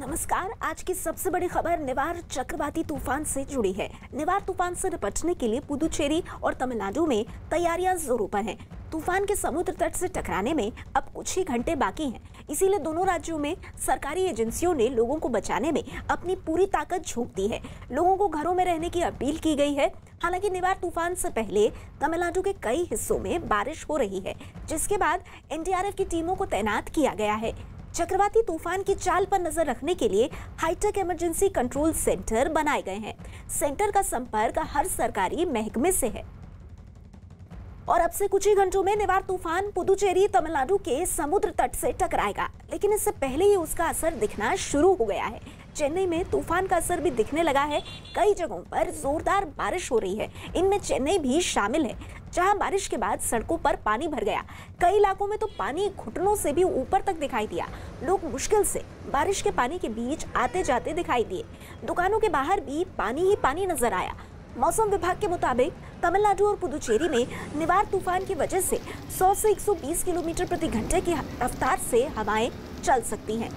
नमस्कार, आज की सबसे बड़ी खबर निवार चक्रवाती तूफ़ान से जुड़ी है। निवार तूफ़ान से निपटने के लिए पुदुचेरी और तमिलनाडु में तैयारियाँ जोरों पर हैं। तूफ़ान के समुद्र तट से टकराने में अब कुछ ही घंटे बाकी हैं। इसीलिए दोनों राज्यों में सरकारी एजेंसियों ने लोगों को बचाने में अपनी पूरी ताकत झोंक दी है। लोगों को घरों में रहने की अपील की गई है। हालाँकि निवार तूफ़ान से पहले तमिलनाडु के कई हिस्सों में बारिश हो रही है, जिसके बाद एनडीआरएफ की टीमों को तैनात किया गया है। चक्रवाती तूफ़ान की चाल पर नज़र रखने के लिए हाईटेक इमरजेंसी कंट्रोल सेंटर बनाए गए हैं। सेंटर का संपर्क हर सरकारी महकमे से है। और अब से कुछ ही घंटों में निवार तूफ़ान पुदुचेरी तमिलनाडु के समुद्र तट से टकराएगा, लेकिन इससे पहले ही उसका असर दिखना शुरू हो गया है। चेन्नई में तूफ़ान का असर भी दिखने लगा है। कई जगहों पर जोरदार बारिश हो रही है। इनमें चेन्नई भी शामिल है, जहाँ बारिश के बाद सड़कों पर पानी भर गया। कई इलाकों में तो पानी घुटनों से भी ऊपर तक दिखाई दिया। लोग मुश्किल से बारिश के पानी के बीच आते जाते दिखाई दिए। दुकानों के बाहर भी पानी ही पानी नज़र आया। मौसम विभाग के मुताबिक तमिलनाडु और पुदुचेरी में निवार तूफ़ान की वजह से 100 से 120 किलोमीटर प्रति घंटे की रफ्तार से हवाएँ चल सकती हैं।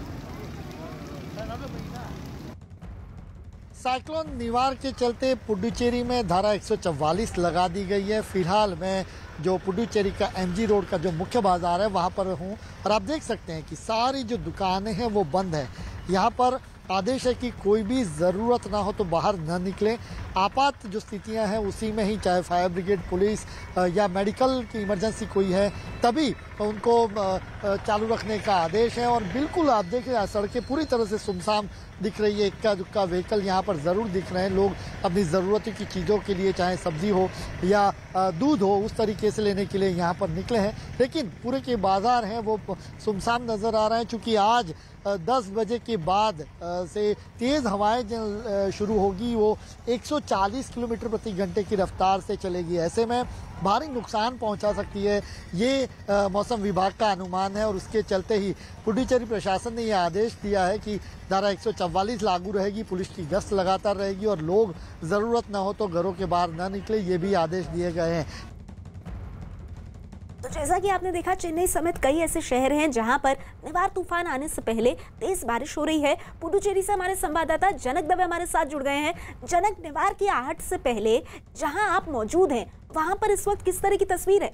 साइक्लोन निवार के चलते पुडुचेरी में धारा 144 लगा दी गई है। फ़िलहाल मैं जो पुडुचेरी का एमजी रोड का जो मुख्य बाज़ार है, वहाँ पर हूँ और आप देख सकते हैं कि सारी जो दुकानें हैं, वो बंद हैं। यहाँ पर आदेश है कि कोई भी ज़रूरत ना हो तो बाहर न निकलें। आपात जो स्थितियाँ हैं, उसी में ही चाहे फायर ब्रिगेड पुलिस या मेडिकल की इमरजेंसी कोई है, तभी उनको चालू रखने का आदेश है। और बिल्कुल आप देख रहे हैं सड़कें पूरी तरह से सुनसान दिख रही है। इक्का दुक्का व्हीकल यहाँ पर ज़रूर दिख रहे हैं। लोग अपनी ज़रूरत की चीज़ों के लिए, चाहे सब्ज़ी हो या दूध हो, उस तरीके से लेने के लिए यहाँ पर निकले हैं। लेकिन पूरे के बाज़ार हैं, वो सुनसान नज़र आ रहे हैं। चूँकि आज दस बजे के बाद से तेज़ हवाएँ शुरू होगी, वो 140 किलोमीटर प्रति घंटे की रफ्तार से चलेगी। ऐसे में भारी नुकसान पहुँचा सकती है। ये आ, मौसम विभाग का अनुमान है और उसके चलते ही पुडुचेरी प्रशासन ने यह आदेश दिया है कि धारा एक लागू रहेगी पुलिस की गश्त लगातार रहेगी और लोग ज़रूरत न हो तो घरों के बाहर न निकले ये भी आदेश दिए गए हैं। तो जैसा कि आपने देखा, चेन्नई समेत कई ऐसे शहर हैं जहाँ पर निवार तूफ़ान आने से पहले तेज बारिश हो रही है। पुडुचेरी से हमारे संवाददाता जनक दवे हमारे साथ जुड़ गए हैं। जनक, निवार की आहट से पहले जहाँ आप मौजूद हैं, वहाँ पर इस वक्त किस तरह की तस्वीर है?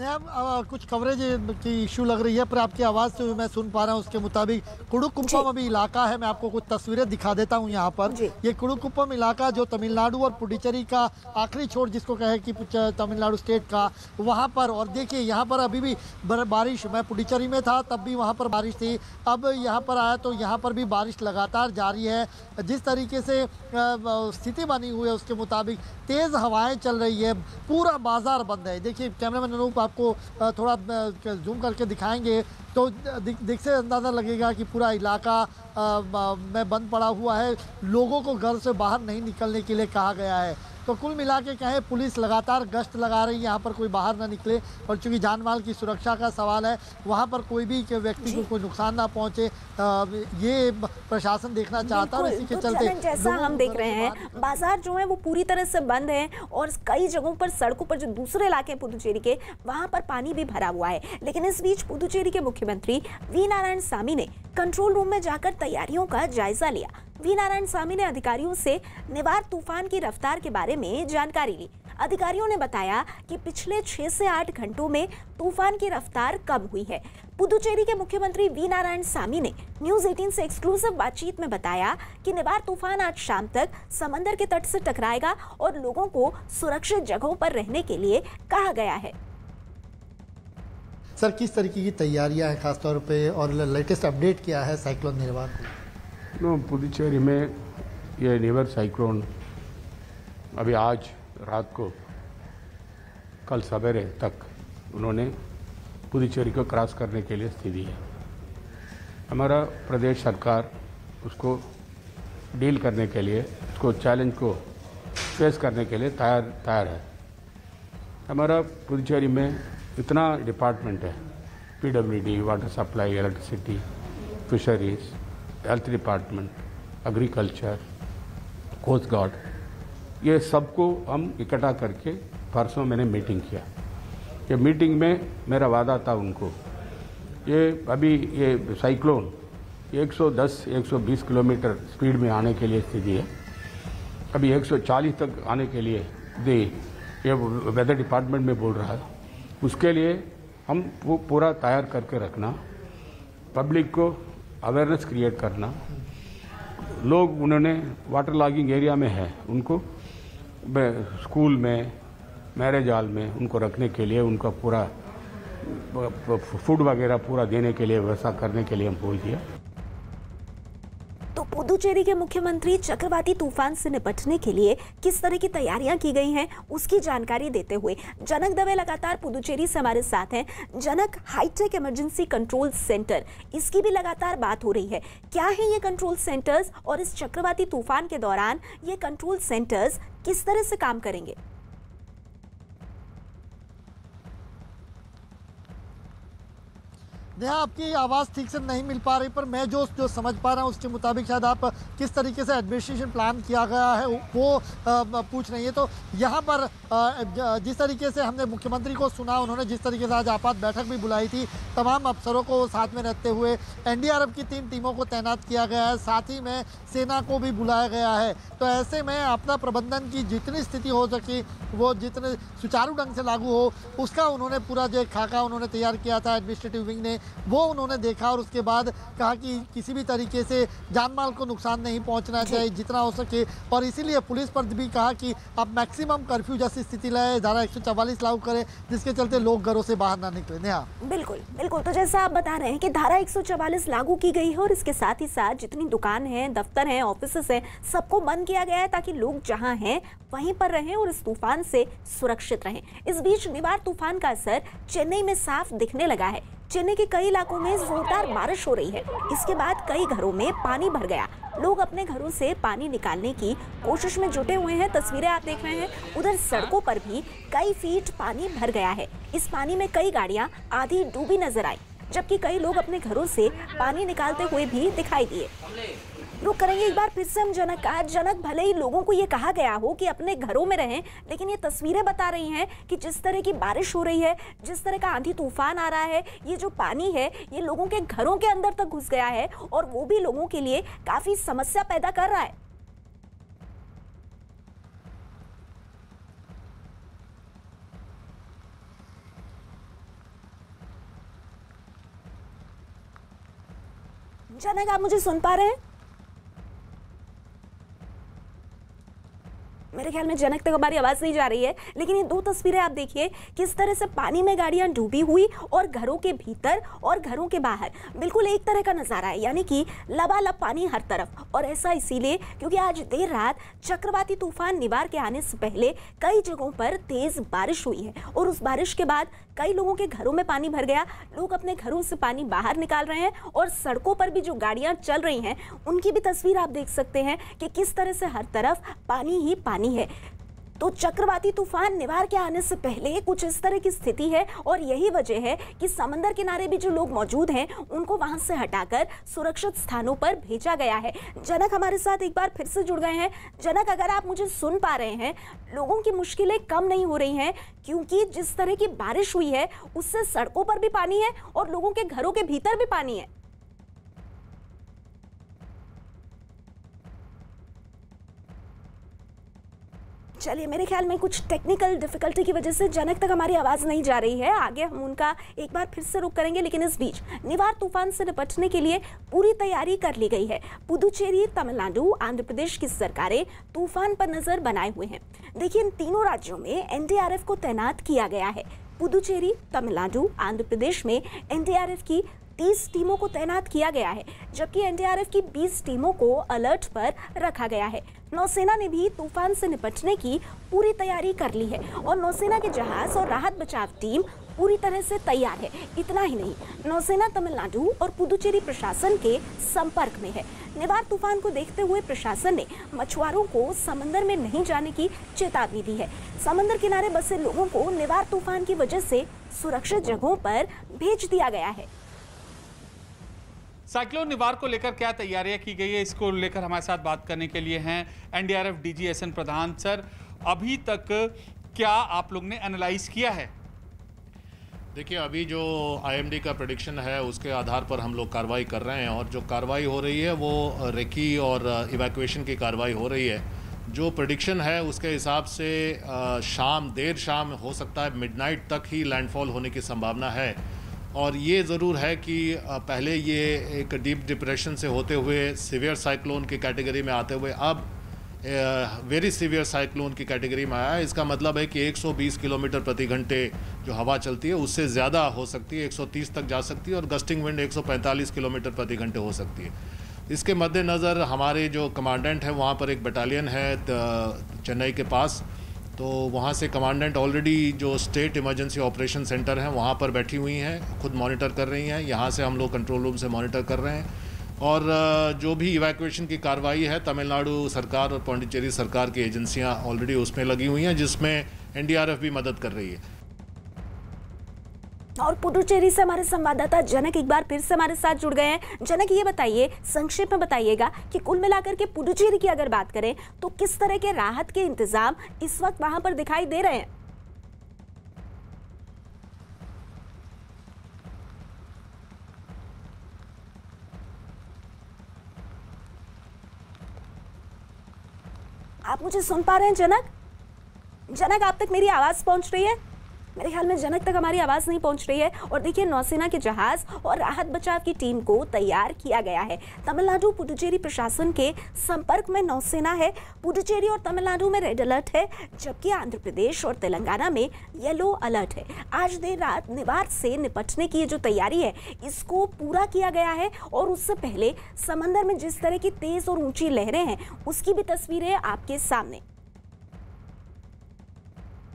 आप कुछ कवरेज की इशू लग रही है पर आपकी आवाज़ से मैं सुन पा रहा हूँ उसके मुताबिक कुड़ुकुप्पम अभी इलाका है मैं आपको कुछ तस्वीरें दिखा देता हूँ यहाँ पर। ये कुड़ुकुप्पम इलाका जो तमिलनाडु और पुडुचेरी का आखिरी छोर जिसको कहे कि तमिलनाडु स्टेट का वहाँ पर। और देखिए यहाँ पर अभी भी बारिश मैं पुडुचेरी में था तब भी वहाँ पर बारिश थी। अब यहाँ पर आया तो यहाँ पर भी बारिश लगातार जारी है। जिस तरीके से स्थिति बनी हुई है उसके मुताबिक तेज़ हवाएँ चल रही है पूरा बाज़ार बंद है। देखिए कैमरा मैन अनूप आपको थोड़ा जूम करके दिखाएँगे। तो दिख से अंदाज़ा लगेगा कि पूरा इलाका में बंद पड़ा हुआ है। लोगों को घर से बाहर नहीं निकलने के लिए कहा गया है। तो कुल मिला के कहें पुलिस लगातार गश्त लगा रही है यहाँ पर कोई बाहर ना निकले। और चूँकि जान माल की सुरक्षा का सवाल है वहाँ पर कोई भी व्यक्ति को कोई नुकसान ना पहुँचे ये प्रशासन देखना चाहता है इसी के तो चलते जैसा हम देख रहे हैं बाज़ार जो है वो पूरी तरह से बंद है और कई जगहों पर सड़कों पर जो दूसरे इलाके हैं पुदुचेरी के वहाँ पर पानी भी भरा हुआ है। लेकिन इस बीच पुदुचेरी के मुख्यमंत्री वी नारायण सामी ने कंट्रोल रूम में जाकर तैयारियों का जायजा लिया। वी नारायण स्वामी ने अधिकारियों से निवार तूफ़ान की रफ्तार के बारे में जानकारी ली। अधिकारियों ने बताया कि पिछले छह से आठ घंटों में तूफ़ान की रफ्तार कम हुई है। पुदुचेरी के मुख्यमंत्री वी नारायण सामी ने न्यूज़ 18 से एक्सक्लूसिव बातचीत में बताया कि निवार तूफ़ान आज शाम तक समंदर के तट से टकराएगा और लोगों को सुरक्षित जगहों पर रहने के लिए कहा गया है। सर, किस तरीके की तैयारियाँ हैं खासतौर पे और लेटेस्ट अपडेट क्या है साइक्लोन निर्वाण को? नो पुदुचेरी में ये निवर साइक्लोन अभी आज रात को, कल सवेरे तक उन्होंने पुदुचेरी को क्रॉस करने के लिए स्थिति है। हमारा प्रदेश सरकार उसको डील करने के लिए, उसको चैलेंज को फेस करने के लिए तैयार तैयार है। हमारा पुदुचेरी में इतना डिपार्टमेंट है। PWD water supply electricity fisheries health department agriculture coast guard ये सबको हम इकट्ठा करके परसों मैंने मीटिंग किया। ये मीटिंग में मेरा वादा था उनको। ये अभी ये साइक्लोन 110-120 किलोमीटर स्पीड में आने के लिए स्थिति है। अभी 140 तक आने के लिए दे, ये वेदर डिपार्टमेंट में बोल रहा है। उसके लिए हम पूरा तैयार करके रखना पब्लिक को अवेयरनेस क्रिएट करना। लोग उन्होंने वाटर लॉगिंग एरिया में है, उनको स्कूल में मैरिज हॉल में उनको रखने के लिए, उनका पूरा फ़ूड वगैरह पूरा देने के लिए, व्यवस्था करने के लिए हम बोल दिया। पुदुचेरी के मुख्यमंत्री चक्रवाती तूफ़ान से निपटने के लिए किस तरह की तैयारियाँ की गई हैं, उसकी जानकारी देते हुए जनक दवे लगातार पुदुचेरी से हमारे साथ हैं। जनक हाईटेक इमरजेंसी कंट्रोल सेंटर इसकी भी लगातार बात हो रही है। क्या है ये कंट्रोल सेंटर्स और इस चक्रवाती तूफ़ान के दौरान ये कंट्रोल सेंटर्स किस तरह से काम करेंगे? नेहा, आपकी आवाज़ ठीक से नहीं मिल पा रही, पर मैं जो जो समझ पा रहा हूँ, उसके मुताबिक शायद आप किस तरीके से एडमिनिस्ट्रेशन प्लान किया गया है, वो पूछ रही है। तो यहाँ पर जिस तरीके से हमने मुख्यमंत्री को सुना, उन्होंने जिस तरीके से आज आपात बैठक भी बुलाई थी, तमाम अफसरों को साथ में रहते हुए एनडीआरएफ की तीन टीमों को तैनात किया गया है, साथ ही में सेना को भी बुलाया गया है। तो ऐसे में आपदा प्रबंधन की जितनी स्थिति हो सकी, वो जितने सुचारू ढंग से लागू हो, उसका उन्होंने पूरा जो खाका उन्होंने तैयार किया था एडमिनिस्ट्रेटिव विंग ने वो उन्होंने देखा और उसके बाद कहा कि किसी भी तरीके से जान माल को नुकसान नहीं पहुँचना चाहिए जितना हो सके। और इसीलिए पुलिस पर भी कहा कि आप मैक्सिमम कर्फ्यू जैसी स्थिति लाए धारा एक लागू करें जिसके चलते लोग घरों से बाहर ना निकले। नेहा? बिल्कुल बिल्कुल। तो जैसा आप बता रहे हैं कि धारा एक लागू की गई है और इसके साथ ही साथ जितनी दुकान है दफ्तर है ऑफ़िस है सबको बंद किया गया है ताकि लोग जहाँ हैं वहीं पर रहें और इस तूफ़ान से सुरक्षित रहें। इस बीच निवार तूफ़ान का असर चेन्नई में साफ़ दिखने लगा है। चेन्नई के कई इलाकों में जोरदार बारिश हो रही है। इसके बाद कई घरों में पानी भर गया। लोग अपने घरों से पानी निकालने की कोशिश में जुटे हुए हैं। तस्वीरें आप देख रहे हैं। उधर सड़कों पर भी कई फीट पानी भर गया है। इस पानी में कई गाड़ियाँ आधी डूबी नज़र आई, जबकि कई लोग अपने घरों से पानी निकालते हुए भी दिखाई दिए। रुक करेंगे एक बार फिर से हम जनक का जनक भले ही लोगों को ये कहा गया हो कि अपने घरों में रहें, लेकिन ये तस्वीरें बता रही हैं कि जिस तरह की बारिश हो रही है, जिस तरह का आंधी तूफ़ान आ रहा है, ये जो पानी है, ये लोगों के घरों के अंदर तक घुस गया है और वो भी लोगों के लिए काफ़ी समस्या पैदा कर रहा है। जनक, आप मुझे सुन पा रहे हैं? मेरे ख्याल में जनक तक हमारी आवाज़ नहीं जा रही है। लेकिन ये दो तस्वीरें आप देखिए, किस तरह से पानी में गाड़ियाँ डूबी हुई और घरों के भीतर और घरों के बाहर। बिल्कुल एक तरह का नज़ारा है, यानी कि लबालब पानी हर तरफ़। और ऐसा इसीलिए क्योंकि आज देर रात चक्रवाती तूफ़ान निवार के आने से पहले कई जगहों पर तेज बारिश हुई है। और उस बारिश के बाद कई लोगों के घरों में पानी भर गया। लोग अपने घरों से पानी बाहर निकाल रहे हैं और सड़कों पर भी जो गाड़ियाँ चल रही हैं, उनकी भी तस्वीर आप देख सकते हैं कि किस तरह से हर तरफ़ पानी ही पानी है। तो चक्रवाती तूफ़ान निवार के आने से पहले कुछ इस तरह की स्थिति है और यही वजह है कि समंदर किनारे भी जो लोग मौजूद हैं, उनको वहाँ से हटाकर सुरक्षित स्थानों पर भेजा गया है। जनक हमारे साथ एक बार फिर से जुड़ गए हैं। जनक, अगर आप मुझे सुन पा रहे हैं, लोगों की मुश्किलें कम नहीं हो रही हैं, क्योंकि जिस तरह की बारिश हुई है, उससे सड़कों पर भी पानी है और लोगों के घरों के भीतर भी पानी है। चलिए, मेरे ख्याल में कुछ टेक्निकल डिफिकल्टी की वजह से जनक तक हमारी आवाज़ नहीं जा रही है। आगे हम उनका एक बार फिर से रुक करेंगे, लेकिन इस बीच निवार तूफ़ान से निपटने के लिए पूरी तैयारी कर ली गई है। पुदुचेरी, तमिलनाडु, आंध्र प्रदेश की सरकारें तूफ़ान पर नज़र बनाए हुए हैं। देखिए, इन तीनों राज्यों में एनडीआरएफ को तैनात किया गया है। पुदुचेरी, तमिलनाडु, आंध्र प्रदेश में एनडीआरएफ की 30 टीमों को तैनात किया गया है, जबकि एनडीआरएफ की 20 टीमों को अलर्ट पर रखा गया है। नौसेना ने भी तूफ़ान से निपटने की पूरी तैयारी कर ली है और नौसेना के जहाज़ और राहत बचाव टीम पूरी तरह से तैयार है। इतना ही नहीं, नौसेना तमिलनाडु और पुदुचेरी प्रशासन के संपर्क में है। निवार तूफ़ान को देखते हुए प्रशासन ने मछुआरों को समंदर में नहीं जाने की चेतावनी दी है। समंदर किनारे बसे लोगों को निवार तूफ़ान की वजह से सुरक्षित जगहों पर भेज दिया गया है। साइक्लोन निवार को लेकर क्या तैयारियाँ की गई है? इसको लेकर हमारे साथ बात करने के लिए हैं NDRF DG S N Pradhan sir. अभी तक क्या आप लोग ने एनालाइज किया है? देखिए, अभी जो आईएमडी का प्रोडिक्शन है, उसके आधार पर हम लोग कार्रवाई कर रहे हैं और जो कार्रवाई हो रही है, वो रेकी और इवैक्यूएशन की कार्रवाई हो रही है। जो प्रोडिक्शन है, उसके हिसाब से शाम, देर शाम हो सकता है, मिडनाइट तक ही लैंडफॉल होने की संभावना है। और ये ज़रूर है कि पहले ये एक डीप डिप्रेशन से होते हुए सीवियर साइक्लोन की कैटेगरी में आते हुए, अब वेरी सीवियर साइक्लोन की कैटेगरी में आया इसका मतलब है कि 120 किलोमीटर प्रति घंटे जो हवा चलती है, उससे ज़्यादा हो सकती है 130 तक जा सकती है और गस्टिंग विंड 145 किलोमीटर प्रति घंटे हो सकती है। इसके मद्देनज़र हमारे जो कमांडेंट हैं, वहाँ पर एक बटालियन है चेन्नई के पास। तो वहाँ से कमांडेंट ऑलरेडी जो स्टेट इमरजेंसी ऑपरेशन सेंटर हैं, वहाँ पर बैठी हुई हैं, खुद मॉनिटर कर रही हैं। यहाँ से हम लोग कंट्रोल रूम से मॉनिटर कर रहे हैं। और जो भी इवैक्यूएशन की कार्रवाई है, तमिलनाडु सरकार और पाण्डिचेरी सरकार की एजेंसियाँ ऑलरेडी उसमें लगी हुई हैं, जिसमें एनडीआरएफ भी मदद कर रही है। और पुडुचेरी से हमारे संवाददाता जनक एक बार फिर से हमारे साथ जुड़ गए हैं। जनक, ये बताइए, संक्षेप में बताइएगा कि कुल मिलाकर के पुडुचेरी की अगर बात करें तो किस तरह के राहत के इंतज़ाम इस वक्त वहाँ पर दिखाई दे रहे हैं? आप मुझे सुन पा रहे हैं, जनक? जनक, आप तक मेरी आवाज़ पहुँच रही है? मेरे ख्याल में जनक तक हमारी आवाज़ नहीं पहुँच रही है। और देखिए, नौसेना के जहाज़ और राहत बचाव की टीम को तैयार किया गया है। तमिलनाडु पुडुचेरी प्रशासन के संपर्क में नौसेना है। पुडुचेरी और तमिलनाडु में रेड अलर्ट है, जबकि आंध्र प्रदेश और तेलंगाना में येलो अलर्ट है। आज देर रात निवार से निपटने की जो तैयारी है, इसको पूरा किया गया है। और उससे पहले समंदर में जिस तरह की तेज और ऊँची लहरें हैं, उसकी भी तस्वीरें आपके सामने।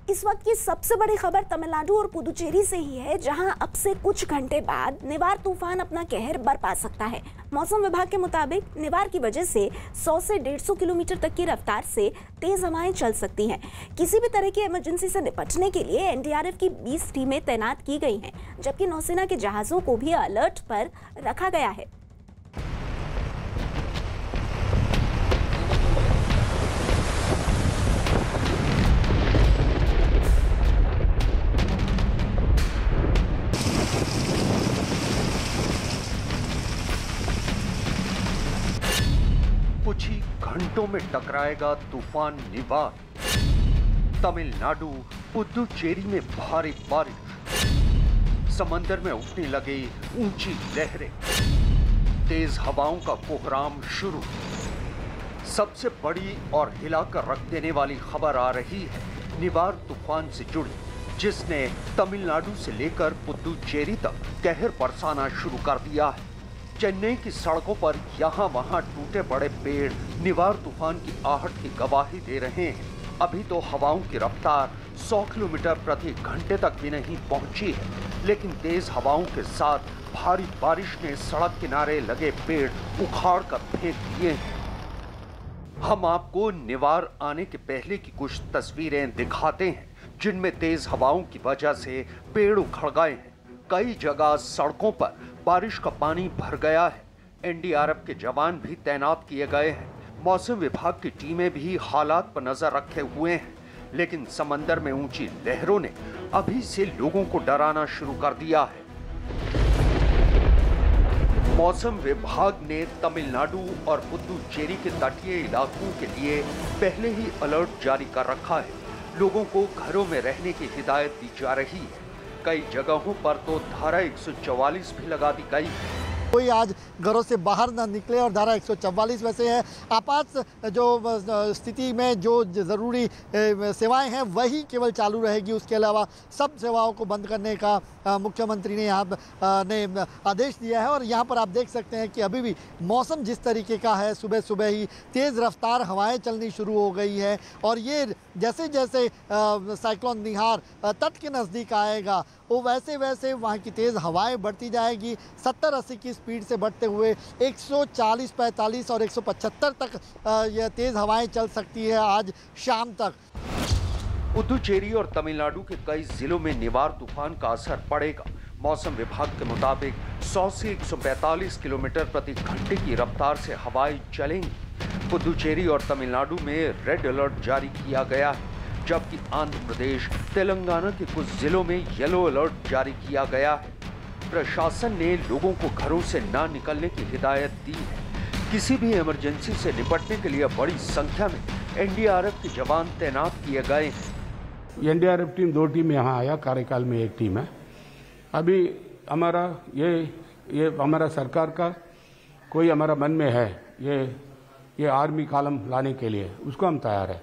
इस वक्त की सबसे बड़ी खबर तमिलनाडु और पुदुचेरी से ही है, जहाँ अब से कुछ घंटे बाद निवार तूफ़ान अपना कहर बरपा सकता है। मौसम विभाग के मुताबिक निवार की वजह से 100 से 150 किलोमीटर तक की रफ्तार से तेज हवाएँ चल सकती हैं। किसी भी तरह की इमरजेंसी से निपटने के लिए एनडीआरएफ की 20 टीमें तैनात की गई हैं, जबकि नौसेना के जहाजों को भी अलर्ट पर रखा गया है। घंटों में टकराएगा तूफ़ान निवार तमिलनाडु, पुदुचेरी में भारी बारिश। समंदर में उठने लगे ऊँची लहरें। तेज हवाओं का कोहराम शुरू। सबसे बड़ी और हिलाकर रख देने वाली खबर आ रही है निवार तूफ़ान से जुड़ी, जिसने तमिलनाडु से लेकर पुदुचेरी तक कहर बरसाना शुरू कर दिया है। चेन्नई की सड़कों पर यहाँ वहाँ टूटे पड़े पेड़ निवार तूफ़ान की आहट की गवाही दे रहे हैं। अभी तो हवाओं की रफ्तार 100 किलोमीटर प्रति घंटे तक भी नहीं पहुँची है, लेकिन तेज हवाओं के साथ भारी बारिश ने सड़क किनारे लगे पेड़ उखाड़ कर फेंक दिए हैं। हम आपको निवार आने के पहले की कुछ तस्वीरें दिखाते हैं, जिनमें तेज हवाओं की वजह से पेड़ उखड़ गए हैं। कई जगह सड़कों पर बारिश का पानी भर गया है। एनडीआरएफ के जवान भी तैनात किए गए हैं। मौसम विभाग की टीमें भी हालात पर नज़र रखे हुए हैं, लेकिन समंदर में ऊँची लहरों ने अभी से लोगों को डराना शुरू कर दिया है। मौसम विभाग ने तमिलनाडु और पुदुचेरी के तटीय इलाकों के लिए पहले ही अलर्ट जारी कर रखा है। लोगों को घरों में रहने की हिदायत दी जा रही है। कई जगहों पर तो धारा 144 भी लगा दी गई कोई आज घरों से बाहर ना निकले और धारा एक वैसे है। आपात जो स्थिति में जो ज़रूरी सेवाएँ हैं, वही केवल चालू रहेगी। उसके अलावा सब सेवाओं को बंद करने का मुख्यमंत्री ने यहाँ ने आदेश दिया है। और यहाँ पर आप देख सकते हैं कि अभी भी मौसम जिस तरीके का है सुबह सुबह ही तेज़ रफ्तार हवाएँ चलनी शुरू हो गई है। और ये जैसे जैसे साइक्लोन निहार तट के नज़दीक आएगा वो वैसे वैसे वहाँ की तेज़ हवाएँ बढ़ती जाएगी। सत्तर अस्सी की स्पीड से बढ़ते हुए 140 45 और 175 तक यह तेज़ हवाएँ चल सकती है आज शाम तक। पुदुचेरी और तमिलनाडु के कई जिलों में निवार तूफ़ान का असर पड़ेगा। मौसम विभाग के मुताबिक 100 से 145 किलोमीटर प्रति घंटे की रफ्तार से हवाएँ चलेंगी। पुदुचेरी और तमिलनाडु में रेड अलर्ट जारी किया गया है, जबकि आंध्र प्रदेश, तेलंगाना के कुछ जिलों में येलो अलर्ट जारी किया गया है। प्रशासन ने लोगों को घरों से ना निकलने की हिदायत दी है। किसी भी इमरजेंसी से निपटने के लिए बड़ी संख्या में एनडीआरएफ के जवान तैनात किए गए हैं। एनडीआरएफ टीम दो टीम यहाँ आया कार्यकाल में एक टीम है। अभी हमारा ये ये हमारा सरकार का कोई हमारा मन में है ये ये आर्मी कॉलम लाने के लिए उसको हम तैयार है।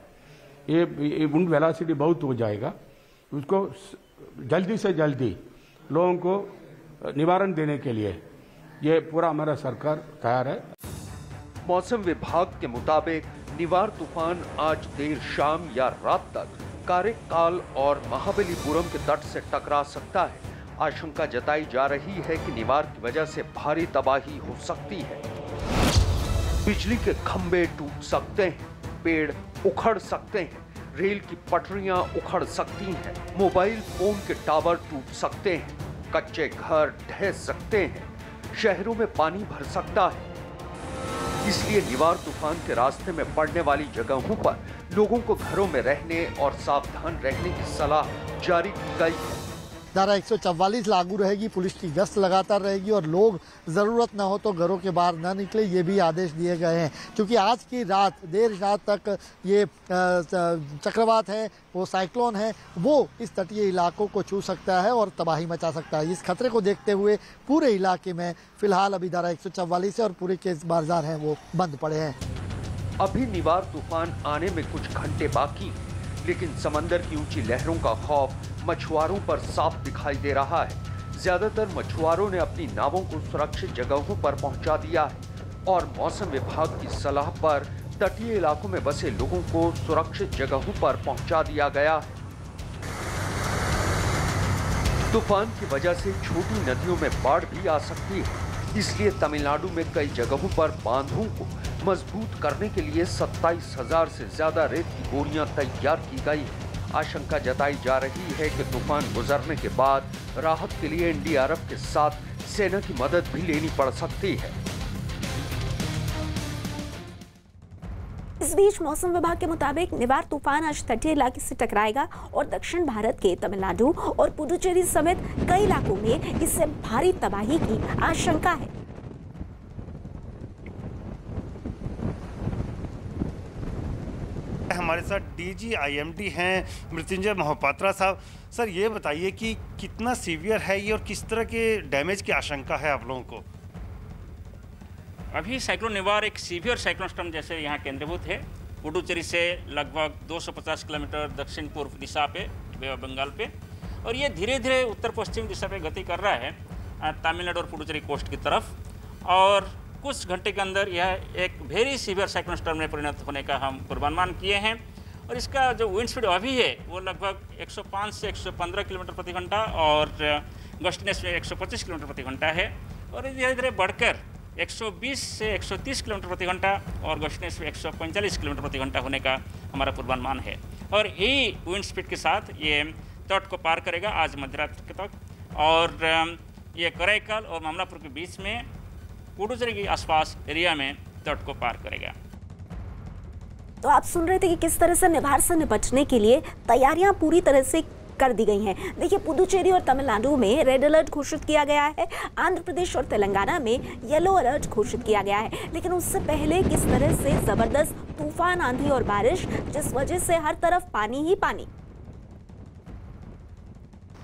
ये, ये उन वेलासिटी बहुत हो जाएगा उसको जल्दी से जल्दी लोगों को निवारण देने के लिए। ये पूरा हमारा सरकार तैयार है। मौसम विभाग के मुताबिक निवार तूफ़ान आज देर शाम या रात तक कारेकाल और महाबलीपुरम के तट से टकरा सकता है। आशंका जताई जा रही है कि निवार की वजह से भारी तबाही हो सकती है। बिजली के खंभे टूट सकते हैं, पेड़ उखड़ सकते हैं, रेल की पटरियाँ उखड़ सकती हैं, मोबाइल फ़ोन के टावर टूट सकते हैं। कच्चे घर ढह सकते हैं। शहरों में पानी भर सकता है। इसलिए निवार तूफ़ान के रास्ते में पड़ने वाली जगहों पर लोगों को घरों में रहने और सावधान रहने की सलाह जारी की गई है। धारा 144 लागू रहेगी, पुलिस की गश्त लगातार रहेगी और लोग ज़रूरत ना हो तो घरों के बाहर ना निकले, ये भी आदेश दिए गए हैं। क्योंकि आज की रात, देर रात तक ये चक्रवात है, वो साइक्लोन है, वो इस तटीय इलाकों को छू सकता है और तबाही मचा सकता है। इस खतरे को देखते हुए पूरे इलाके में फ़िलहाल अभी धारा एक है और पूरे के बाज़ार हैं, वो बंद पड़े हैं। अभी निवार तूफ़ान आने में कुछ घंटे बाकी। लेकिन समंदर की ऊँची लहरों का खौफ मछुआरों पर साफ़ दिखाई दे रहा है। ज़्यादातर मछुआरों ने अपनी नावों को सुरक्षित जगहों पर पहुँचा दिया है और मौसम विभाग की सलाह पर तटीय इलाकों में बसे लोगों को सुरक्षित जगहों पर पहुँचा दिया गया है। तूफ़ान की वजह से छोटी नदियों में बाढ़ भी आ सकती है, इसलिए तमिलनाडु में कई जगहों पर बांधों को मज़बूत करने के लिए सत्ताईस हज़ार से ज़्यादा रेत की बोरियाँ तैयार की गई आशंका जताई जा रही है कि तूफ़ान गुजरने के बाद राहत के लिए एनडीआरएफ के साथ सेना की मदद भी लेनी पड़ सकती है। इस बीच मौसम विभाग के मुताबिक निवार तूफ़ान आज तटीय इलाके से टकराएगा और दक्षिण भारत के तमिलनाडु और पुडुचेरी समेत कई इलाकों में इससे भारी तबाही की आशंका है। हमारे साथ डीजी आईएमडी हैं, मृत्युंजय मोहपात्रा साहब। सर, ये बताइए कि कितना सीवियर है ये और किस तरह के डैमेज की आशंका है आप लोगों को? अभी साइक्लोन निवार एक सीवियर साइक्लोन स्टम जैसे यहाँ केंद्रभूत है। पुडुचेरी से लगभग 250 किलोमीटर दक्षिण पूर्व दिशा पे बंगाल पे। और ये धीरे धीरे उत्तर पश्चिम दिशा पे गति कर रहा है तमिलनाडु और पुडुचेरी कोस्ट की तरफ़। और कुछ घंटे के अंदर यह एक वेरी सीवियर साइक्लोन स्टॉर्म में परिणत होने का हम पूर्वानुमान किए हैं। और इसका जो विंड स्पीड अभी है, वो लगभग 105 से 115 किलोमीटर प्रति घंटा और गस्टनेस में 125 किलोमीटर प्रति घंटा है। और धीरे धीरे बढ़कर 120 से 130 किलोमीटर प्रति घंटा और गस्टनेस में 145 किलोमीटर प्रति घंटा होने का हमारा पूर्वानुमान है। और यही विंड स्पीड के साथ ये तट को पार करेगा आज मध्यरात्रि तक। और ये करैकल और मामलापुर के बीच में पुडुचेरी के आसपास एरिया में तट को पार करेगा। तो आप सुन रहे थे कि किस तरह से निभार से निपटने के लिए तैयारियाँ पूरी तरह से कर दी गई हैं। देखिए पुदुचेरी और तमिलनाडु में रेड अलर्ट घोषित किया गया है। आंध्र प्रदेश और तेलंगाना में येलो अलर्ट घोषित किया गया है। लेकिन उससे पहले किस तरह से ज़बरदस्त तूफ़ान, आंधी और बारिश, जिस वजह से हर तरफ़ पानी ही पानी।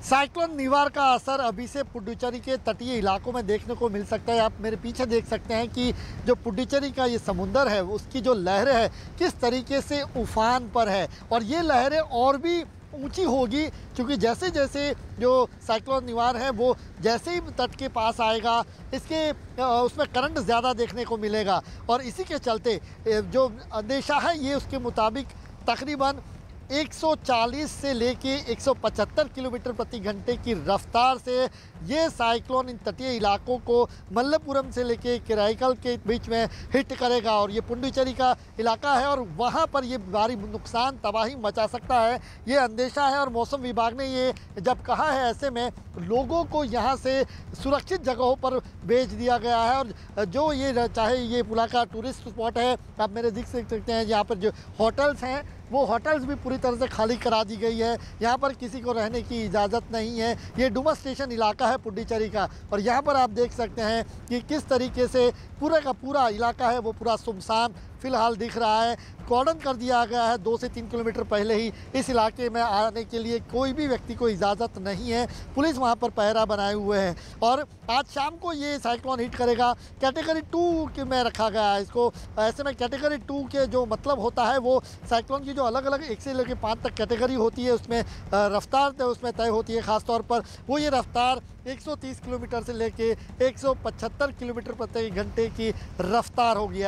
साइक्लोन निवार का असर अभी से पुडुचेरी के तटीय इलाकों में देखने को मिल सकता है। आप मेरे पीछे देख सकते हैं कि जो पुडुचेरी का ये समुंदर है, उसकी जो लहरें है, किस तरीके से उफान पर है। और ये लहरें और भी ऊँची होगी, क्योंकि जैसे जैसे जो साइक्लोन निवार है, वो जैसे ही तट के पास आएगा, इसके उसमें करंट ज़्यादा देखने को मिलेगा। और इसी के चलते जो अंदेशा है, ये उसके मुताबिक तकरीबन 140 से लेके 175 किलोमीटर प्रति घंटे की रफ्तार से ये साइक्लोन इन तटीय इलाकों को मल्लपुरम से लेके किराईकल के बीच में हिट करेगा और ये पुंडुचेरी का इलाका है और वहाँ पर ये भारी नुकसान, तबाही मचा सकता है, ये अंदेशा है और मौसम विभाग ने ये जब कहा है, ऐसे में लोगों को यहाँ से सुरक्षित जगहों पर भेज दिया गया है और जो ये चाहे ये पुला का टूरिस्ट स्पॉट है, आप मेरे दिख सकते हैं, यहाँ पर जो होटल्स हैं वो होटल्स भी पूरी तरह से खाली करा दी गई है। यहाँ पर किसी को रहने की इजाज़त नहीं है। ये डुमा स्टेशन इलाका है पुडुचेरी का और यहाँ पर आप देख सकते हैं कि किस तरीके से पूरे का पूरा इलाका है, वो पूरा सुमसान फ़िलहाल दिख रहा है। कॉर्डन कर दिया गया है। दो से तीन किलोमीटर पहले ही इस इलाके में आने के लिए कोई भी व्यक्ति को इजाज़त नहीं है। पुलिस वहाँ पर पहरा बनाए हुए है और आज शाम को ये साइक्लोन हिट करेगा। कैटेगरी टू के में रखा गया है इसको। ऐसे में कैटेगरी टू के जो मतलब होता है वो साइक्लोन की जो अलग अलग एक से लेकर पाँच तक कैटेगरी होती है, उसमें रफ्तार उसमें तय होती है ख़ासतौर पर। वो ये रफ्तार 130 किलोमीटर से लेके 175 किलोमीटर प्रति घंटे की रफ्तार होगी।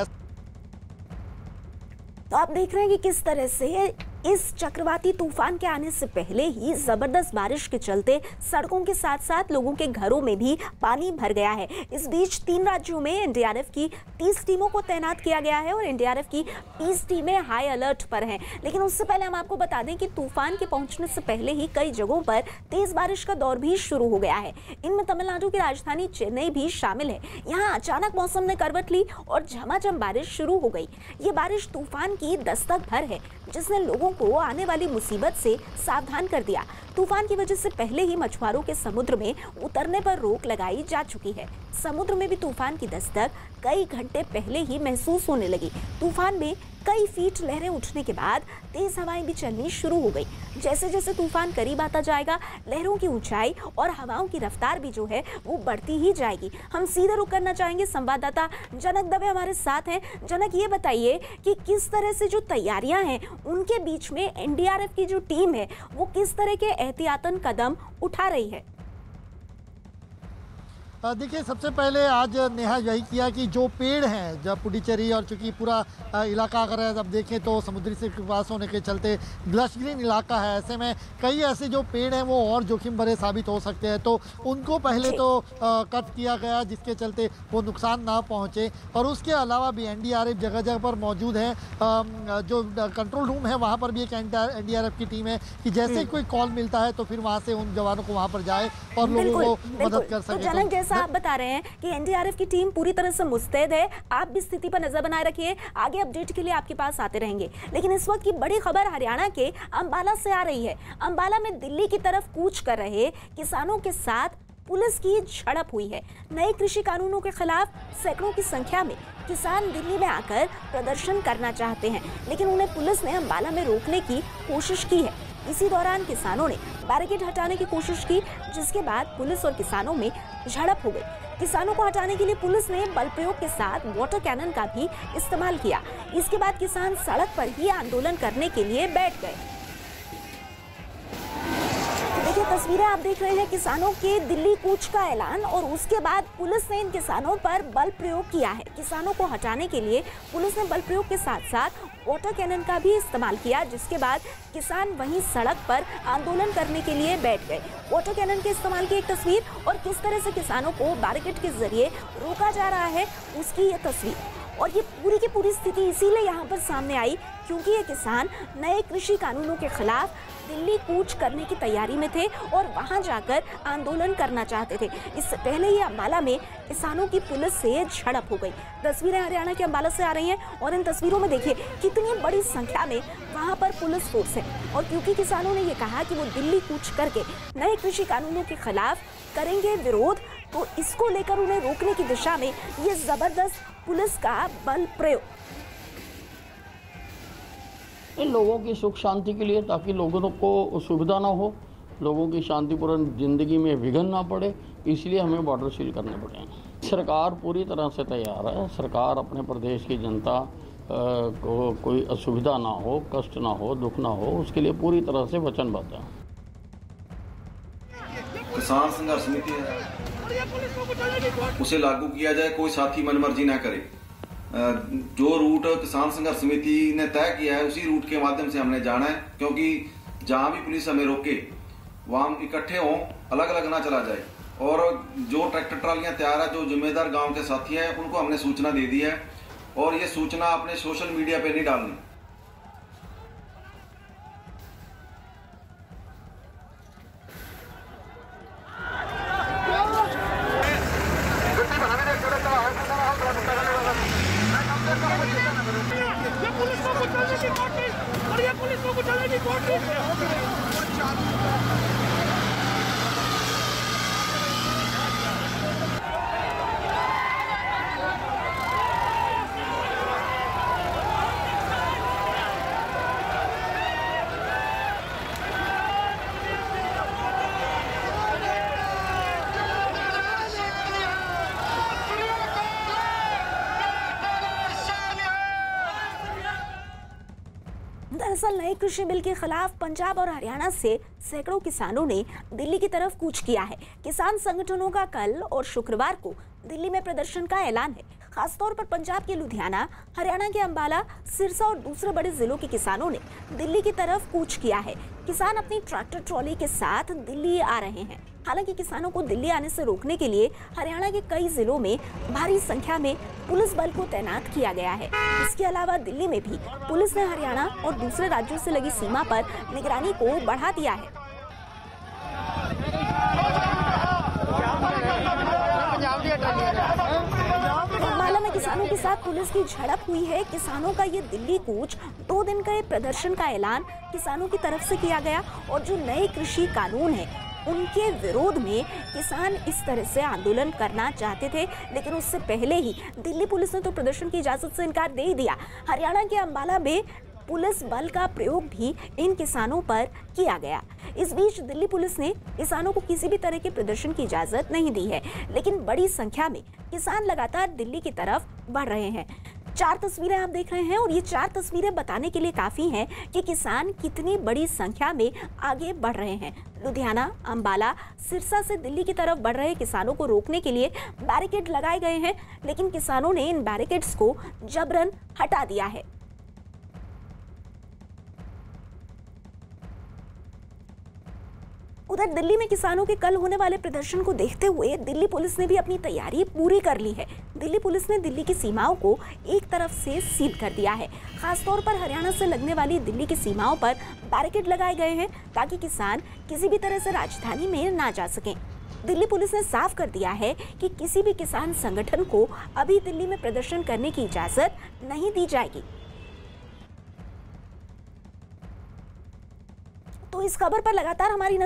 तो आप देख रहे हैं कि किस तरह से इस चक्रवाती तूफ़ान के आने से पहले ही ज़बरदस्त बारिश के चलते सड़कों के साथ साथ लोगों के घरों में भी पानी भर गया है। इस बीच तीन राज्यों में एनडीआरएफ की 30 टीमों को तैनात किया गया है और एनडीआरएफ की 30 टीमें हाई अलर्ट पर हैं। लेकिन उससे पहले हम आपको बता दें कि तूफ़ान के पहुँचने से पहले ही कई जगहों पर तेज बारिश का दौर भी शुरू हो गया है। इनमें तमिलनाडु की राजधानी चेन्नई भी शामिल है। यहाँ अचानक मौसम ने करवट ली और झमाझम बारिश शुरू हो गई। ये बारिश तूफ़ान की दस्तक भर है, जिसने लोगों को आने वाली मुसीबत से सावधान कर दिया। तूफ़ान की वजह से पहले ही मछुआरों के समुद्र में उतरने पर रोक लगाई जा चुकी है। समुद्र में भी तूफ़ान की दस्तक कई घंटे पहले ही महसूस होने लगी। तूफ़ान में कई फीट लहरें उठने के बाद तेज हवाएँ भी चलनी शुरू हो गई। जैसे जैसे तूफ़ान करीब आता जाएगा, लहरों की ऊंचाई और हवाओं की रफ्तार भी जो है, वो बढ़ती ही जाएगी। हम सीधे रुक करना चाहेंगे। संवाददाता जनक दवे हमारे साथ हैं। जनक, ये बताइए कि किस तरह से जो तैयारियाँ हैं, उनके बीच में एनडीआरएफ की जो टीम है, वो किस तरह के एहतियातन कदम उठा रही है? देखिए सबसे पहले आज नेहा यही किया कि जो पेड़ हैं जब पुडुचेरी और चूँकि पूरा इलाका अगर जब देखें तो समुद्री से पास होने के चलते ब्लश ग्रीन इलाका है। ऐसे में कई ऐसे जो पेड़ हैं वो और जोखिम भरे साबित हो सकते हैं। तो उनको पहले तो आ, कट किया गया जिसके चलते वो नुकसान ना पहुँचे। और उसके अलावा भी एन जगह जगह पर मौजूद है। जो कंट्रोल रूम है वहाँ पर भी एक एन की टीम है कि जैसे हम्म। कोई कॉल मिलता है तो फिर वहाँ से उन जवानों को वहाँ पर जाए और लोगों को मदद कर तो सके। जैसा आप बता रहे हैं कि एनडीआरएफ की टीम पूरी तरह से मुस्तैद है। आप भी स्थिति पर नज़र बनाए रखिए। आगे अपडेट के लिए आपके पास आते रहेंगे। लेकिन इस वक्त की बड़ी खबर हरियाणा के अम्बाला से आ रही है। अम्बाला में दिल्ली की तरफ़ कूच कर रहे किसानों के साथ पुलिस की झड़प हुई है। नए कृषि कानूनों के खिलाफ सैकड़ों की संख्या में किसान दिल्ली में आकर प्रदर्शन करना चाहते हैं। लेकिन उन्हें पुलिस ने अम्बाला में रोकने की कोशिश की है। इसी दौरान किसानों ने बैरिकेड हटाने की कोशिश की, जिसके बाद पुलिस और किसानों में झड़प हो गई। किसानों को हटाने के लिए पुलिस ने बल प्रयोग के साथ वाटर कैनन का भी इस्तेमाल किया। इसके बाद किसान सड़क पर ही आंदोलन करने के लिए बैठ गए। देखिए तस्वीरें आप देख रहे हैं, किसानों के दिल्ली कूच का ऐलान और उसके बाद पुलिस ने इन किसानों पर बल प्रयोग किया है। किसानों को हटाने के लिए पुलिस ने बल प्रयोग के साथ साथ वाटर कैनन का भी इस्तेमाल किया, जिसके बाद किसान वहीं सड़क पर आंदोलन करने के लिए बैठ गए। वाटर कैनन के इस्तेमाल की एक तस्वीर और किस तरह से किसानों को बैरिकेड के ज़रिए रोका जा रहा है, उसकी ये तस्वीर। और ये पूरी की पूरी स्थिति इसीलिए यहाँ पर सामने आई क्योंकि ये किसान नए कृषि कानूनों के खिलाफ दिल्ली कूच करने की तैयारी में थे और वहाँ जाकर आंदोलन करना चाहते थे। इससे पहले ही अम्बाला में किसानों की पुलिस से झड़प हो गई। तस्वीरें हरियाणा के अम्बाला से आ रही हैं और इन तस्वीरों में देखिए कितनी बड़ी संख्या में वहाँ पर पुलिस फोर्स है। और क्योंकि किसानों ने ये कहा कि वो दिल्ली कूच करके नए कृषि कानूनों के खिलाफ करेंगे विरोध तो इसको लेकर उन्हें रोकने की दिशा में ये ज़बरदस्त पुलिस का बल प्रयोग। इन लोगों की सुख शांति के लिए ताकि लोगों को सुविधा ना हो लोगों की शांतिपूर्ण ज़िंदगी में विघन ना पड़े इसलिए हमें बॉर्डर सील करने पड़े सरकार पूरी तरह से तैयार है। सरकार अपने प्रदेश की जनता को कोई असुविधा ना हो कष्ट ना हो दुख ना हो उसके लिए पूरी तरह से वचनबद्ध है। किसान संघर्ष समिति है। उसे लागू किया जाए, कोई साथी मनमर्जी ना करे। जो रूट किसान संघर्ष समिति ने तय किया है, उसी रूट के माध्यम से हमने जाना है, क्योंकि जहाँ भी पुलिस हमें रोके, वहाँ इकट्ठे हों अलग अलग ना चला जाए। और जो ट्रैक्टर ट्रालियाँ तैयार है, जो जिम्मेदार गाँव के साथी हैं, उनको हमने सूचना दे दी है, और ये सूचना अपने सोशल मीडिया पे नहीं डालनी। और पुलिस को कुछ की कोर्ट कृषि बिल के खिलाफ पंजाब और हरियाणा से सैकड़ों किसानों ने दिल्ली की तरफ़ कूच किया है। किसान संगठनों का कल और शुक्रवार को दिल्ली में प्रदर्शन का ऐलान है। खासतौर पर पंजाब के लुधियाना, हरियाणा के अंबाला, सिरसा और दूसरे बड़े जिलों के किसानों ने दिल्ली की तरफ़ कूच किया है। किसान अपनी ट्रैक्टर ट्रॉली के साथ दिल्ली आ रहे हैं। हालाँकि किसानों को दिल्ली आने से रोकने के लिए हरियाणा के कई जिलों में भारी संख्या में पुलिस बल को तैनात किया गया है। इसके अलावा दिल्ली में भी पुलिस ने हरियाणा और दूसरे राज्यों से लगी सीमा पर निगरानी को बढ़ा दिया है। किसानों के साथ पुलिस की झड़प हुई है। किसानों का ये दिल्ली कूच दो दिन का ये प्रदर्शन का ऐलान किसानों की तरफ़ से किया गया और जो नए कृषि कानून है उनके विरोध में किसान इस तरह से आंदोलन करना चाहते थे, लेकिन उससे पहले ही दिल्ली पुलिस ने तो प्रदर्शन की इजाज़त से इनकार दे ही दिया। हरियाणा के अंबाला में पुलिस बल का प्रयोग भी इन किसानों पर किया गया। इस बीच दिल्ली पुलिस ने किसानों को किसी भी तरह के प्रदर्शन की इजाज़त नहीं दी है, लेकिन बड़ी संख्या में किसान लगातार दिल्ली की तरफ़ बढ़ रहे हैं। चार तस्वीरें आप देख रहे हैं और ये चार तस्वीरें बताने के लिए काफ़ी हैं कि किसान कितनी बड़ी संख्या में आगे बढ़ रहे हैं। लुधियाना, अंबाला, सिरसा से दिल्ली की तरफ़ बढ़ रहे किसानों को रोकने के लिए बैरिकेड लगाए गए हैं, लेकिन किसानों ने इन बैरिकेड्स को जबरन हटा दिया है। उधर दिल्ली में किसानों के कल होने वाले प्रदर्शन को देखते हुए दिल्ली पुलिस ने भी अपनी तैयारी पूरी कर ली है। दिल्ली पुलिस ने दिल्ली की सीमाओं को एक तरफ़ से सील कर दिया है। खासतौर पर हरियाणा से लगने वाली दिल्ली की सीमाओं पर बैरिकेड लगाए गए हैं ताकि किसान किसी भी तरह से राजधानी में ना जा सकें। दिल्ली पुलिस ने साफ़ कर दिया है कि किसी भी किसान संगठन को अभी दिल्ली में प्रदर्शन करने की इजाज़त नहीं दी जाएगी। तो इस खबर पर लगातार हमारी